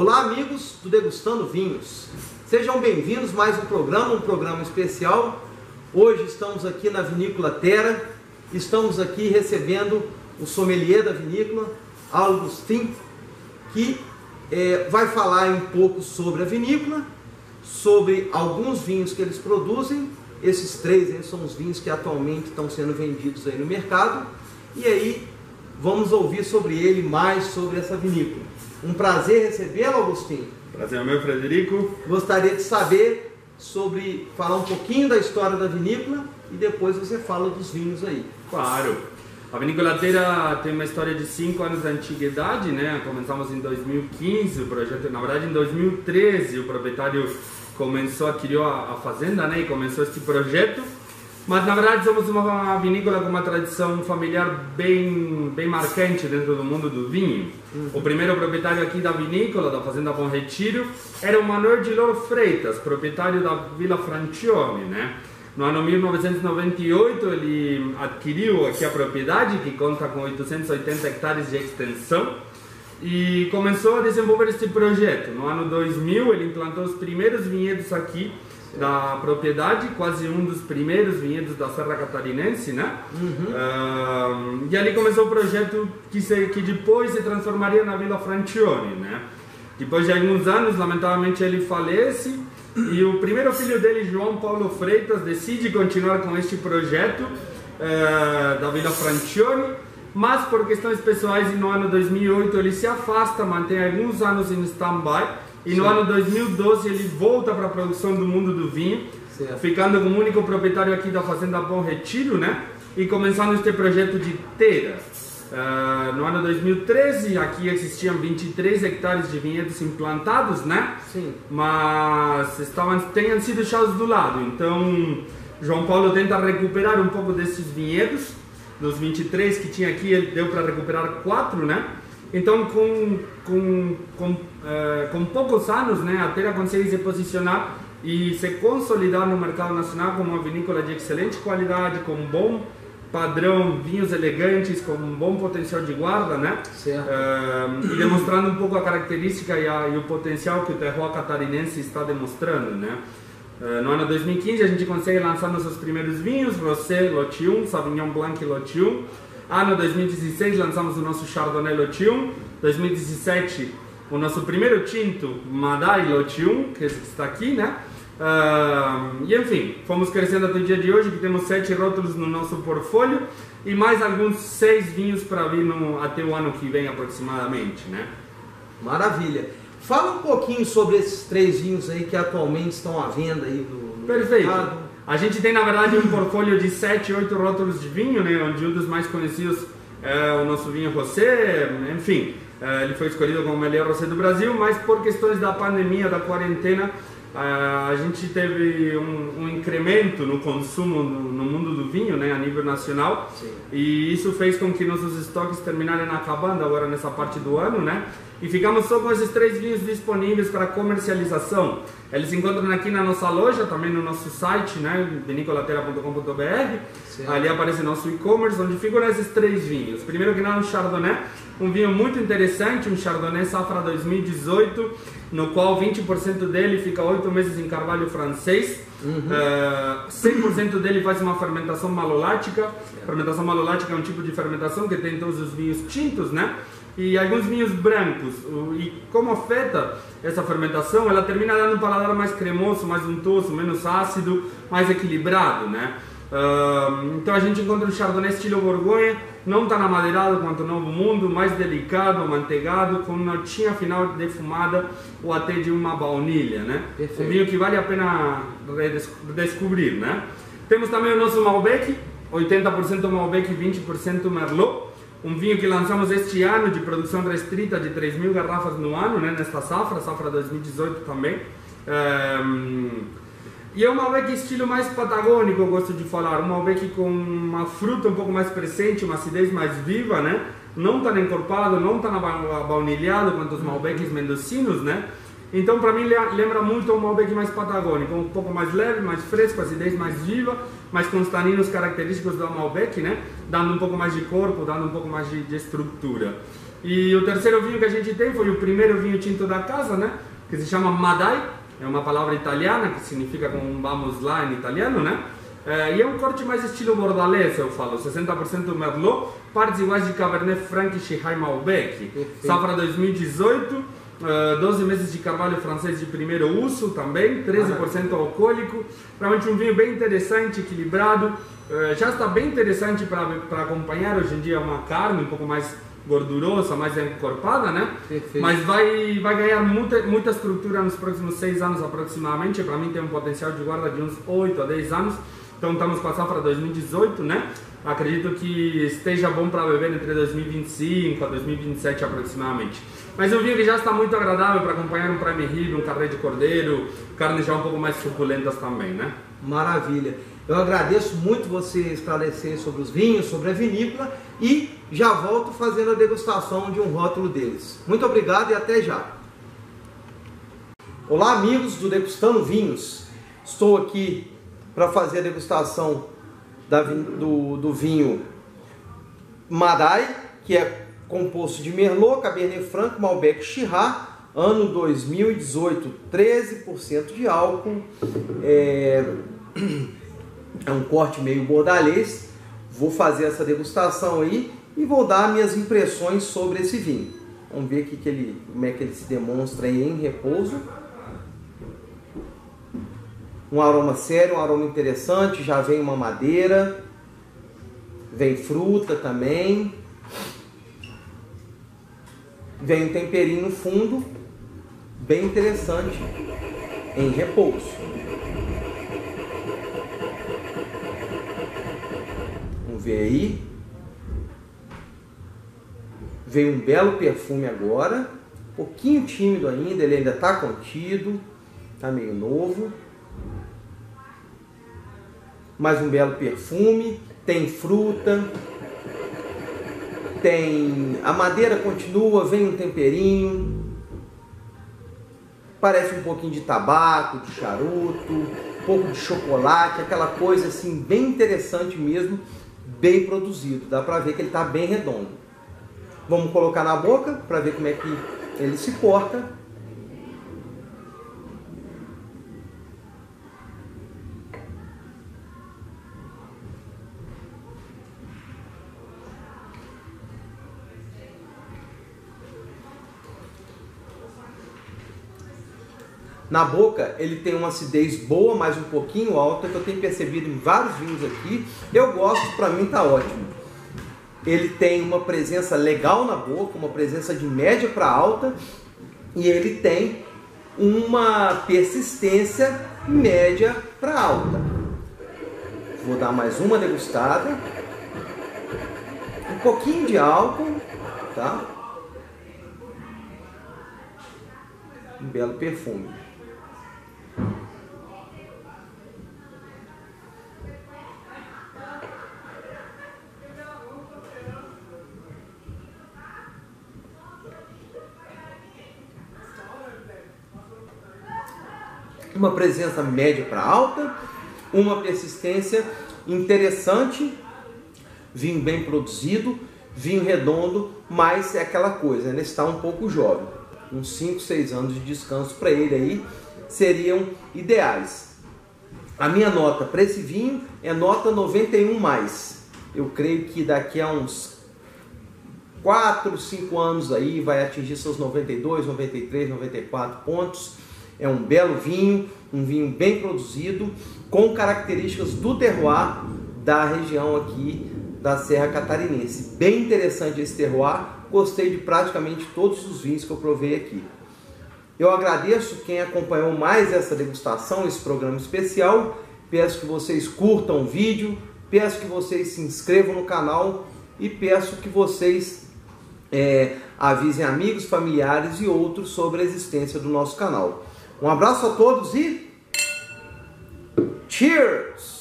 Olá, amigos do Degustando Vinhos. Sejam bem-vindos mais um programa, um programa especial. Hoje estamos aqui na Vinícola Terra. Estamos aqui recebendo o sommelier da vinícola, Augustin, que é, vai falar um pouco sobre a vinícola, sobre alguns vinhos que eles produzem. Esses três são os vinhos que atualmente estão sendo vendidos aí no mercado. E aí vamos ouvir sobre ele mais sobre essa vinícola. Um prazer recebê-lo, Augustinho. Prazer é meu, Frederico. Gostaria de saber sobre, falar um pouquinho da história da vinícola e depois você fala dos vinhos aí. Claro. A Vinícola Teira tem uma história de 5 anos de antiguidade, né? Começamos em 2015, o projeto, na verdade em 2013, o proprietário começou, adquiriu a, a fazenda, né? E começou este projeto. Mas na verdade somos uma vinícola com uma tradição familiar bem, bem marcante dentro do mundo do vinho. Uhum. O primeiro proprietário aqui da vinícola, da Fazenda Bom Retiro, era o Manuel de Loro Freitas, proprietário da Vila Francione, né? No ano 1998 ele adquiriu aqui a propriedade, que conta com 880 hectares de extensão, e começou a desenvolver este projeto. No ano 2000 ele implantou os primeiros vinhedos aqui, da propriedade, quase um dos primeiros vinhedos da Serra Catarinense, né? Uhum. Uh, e ali começou o projeto que, se, que depois se transformaria na Vila Francione, né? Depois de alguns anos, lamentavelmente ele falece e o primeiro filho dele, João Paulo Freitas, decide continuar com este projeto uh, da Vila Francione, mas por questões pessoais, no ano 2008 ele se afasta, mantém alguns anos em stand-by e no ano 2012 ele volta para a produção do mundo do vinho, certo. ficando como único proprietário aqui da Fazenda Bom Retiro, né? E começando este projeto de teira. Uh, no ano 2013, aqui existiam 23 hectares de vinhedos implantados, né? Sim. Mas estavam, tenham sido deixados do lado. Então, João Paulo tenta recuperar um pouco desses vinhedos. Dos 23 que tinha aqui, ele deu para recuperar 4, né? Então, com, com, com, uh, com poucos anos, né, a Terra consegue se posicionar e se consolidar no mercado nacional como uma vinícola de excelente qualidade, com bom padrão, vinhos elegantes, com um bom potencial de guarda, né? Uh, e demonstrando um pouco a característica e, a, e, o potencial que o terroir catarinense está demonstrando, né? Uh, no ano 2015 a gente consegue lançar nossos primeiros vinhos, Rosé Lot 1, Sauvignon Blanc Lot 1, Ano 2016 lançamos o nosso Chardonnay Lotion. 2017 o nosso primeiro tinto Madai Lotion, que está aqui, né? Uh, e enfim, fomos crescendo até o dia de hoje, que temos sete rótulos no nosso portfólio e mais alguns seis vinhos para vir no, até o ano que vem aproximadamente, né? Maravilha. Fala um pouquinho sobre esses três vinhos aí que atualmente estão à venda aí no, no Perfeito. mercado. A gente tem, na verdade, um portfólio de 7, 8 rótulos de vinho, né, onde um dos mais conhecidos é o nosso vinho Rosé, enfim, é, ele foi escolhido como o melhor Rosé do Brasil, mas por questões da pandemia, da quarentena, a gente teve um, um incremento no consumo no, no, mundo do vinho, né, a nível nacional, Sim. e isso fez com que nossos estoques terminassem acabando agora nessa parte do ano, né? E ficamos só com esses três vinhos disponíveis para comercialização. Eles se encontram aqui na nossa loja, também no nosso site, né, vinicolateira.com.br. Ali aparece nosso e-commerce, onde ficam esses três vinhos. Primeiro que nada, um Chardonnay, um vinho muito interessante, um Chardonnay Safra 2018, no qual 20% dele fica 8 meses em carvalho francês. Uhum. Uh, eh, 100% dele faz uma fermentação malolática. Fermentação malolática é um tipo de fermentação que tem todos os vinhos tintos, né? e alguns vinhos brancos. E como afeta essa fermentação, ela termina dando um paladar mais cremoso, mais untoso, menos ácido, mais equilibrado, né? Uh, então a gente encontra um Chardonnay estilo Borgonha, não tão amadeirado quanto o Novo Mundo, mais delicado, manteigado, com notinha final defumada ou até de uma baunilha, né? Perfeito. Um vinho que vale a pena redescobrir, né? Temos também o nosso Malbec, 80% Malbec e 20% Merlot um vinho que lançamos este ano de produção restrita de 3 mil garrafas no ano, né, nesta safra, safra 2018 também. Um, e é um Malbec estilo mais patagônico, eu gosto de falar, um Malbec com uma fruta um pouco mais presente, uma acidez mais viva, né? Não tão encorpado, não tão baunilhado quanto os Malbecs mendocinos, né? Então, para mim, lembra muito um Malbec mais patagônico, um pouco mais leve, mais fresco, acidez mais viva, mas com os taninos característicos do Malbec, né? Dando um pouco mais de corpo, dando um pouco mais de, de estrutura. E o terceiro vinho que a gente tem foi o primeiro vinho tinto da casa, né? Que se chama Madai, é uma palavra italiana que significa como vamos lá em italiano, né? É, e é um corte mais estilo bordalês, eu falo, 60% Merlot, partes iguais de Cabernet Franc e Shirai Malbec. Safra 2018, 12 meses de carvalho francês de primeiro uso também, 13% alcoólico, realmente um vinho bem interessante, equilibrado, uh, já está bem interessante para acompanhar. Hoje em dia uma carne um pouco mais gordurosa, mais encorpada, né? Mas vai, vai ganhar muita, muita estrutura nos próximos 6 anos aproximadamente, para mim tem um potencial de guarda de uns 8 a 10 anos, então estamos com a safra 2018, né? Acredito que esteja bom para beber entre 2025 a 2027 aproximadamente. Mas o vinho que já está muito agradável para acompanhar um prime rib, um carré de cordeiro, carnes já um pouco mais suculentas também, né? Maravilha. Eu agradeço muito você esclarecer sobre os vinhos, sobre a vinícola e já volto fazendo a degustação de um rótulo deles. Muito obrigado e até já. Olá, amigos do Degustando Vinhos. Estou aqui para fazer a degustação da, do, do vinho Madai, que é composto de Merlot, Cabernet Franc, Malbec Shiraz, ano 2018, 13% de álcool, é, é, um corte meio bordalês. Vou fazer essa degustação aí e vou dar minhas impressões sobre esse vinho. Vamos ver aqui que ele, como é que ele se demonstra aí em repouso. Um aroma sério, um aroma interessante, já vem uma madeira, vem fruta também. Vem um temperinho no fundo, bem interessante, em repouso. Vamos ver aí. Veio um belo perfume agora, um pouquinho tímido ainda, ele ainda está contido, está meio novo mais um belo perfume, tem fruta, tem a madeira continua, vem um temperinho, parece um pouquinho de tabaco, de charuto, um pouco de chocolate, aquela coisa assim bem interessante mesmo, bem produzido, dá para ver que ele está bem redondo. Vamos colocar na boca para ver como é que ele se porta. Na boca ele tem uma acidez boa, mas um pouquinho alta, que eu tenho percebido em vários vinhos aqui. Eu gosto, para mim tá ótimo. Ele tem uma presença legal na boca, uma presença de média para alta, e ele tem uma persistência média para alta. Vou dar mais uma degustada. Um pouquinho de álcool, tá? Um belo perfume. Uma presença média para alta, uma persistência interessante, vinho bem produzido, vinho redondo, mas é aquela coisa, ele está um pouco jovem. Uns 5, 6 anos de descanso para ele aí seriam ideais. A minha nota para esse vinho é nota 91 mais. Eu creio que daqui a uns 4, 5 anos aí vai atingir seus 92, 93, 94 pontos é um belo vinho, um vinho bem produzido, com características do terroir da região aqui da Serra Catarinense. Bem interessante esse terroir, gostei de praticamente todos os vinhos que eu provei aqui. Eu agradeço quem acompanhou mais essa degustação, esse programa especial. Peço que vocês curtam o vídeo, peço que vocês se inscrevam no canal e peço que vocês é, avisem amigos, familiares e outros sobre a existência do nosso canal. Um abraço a todos e cheers!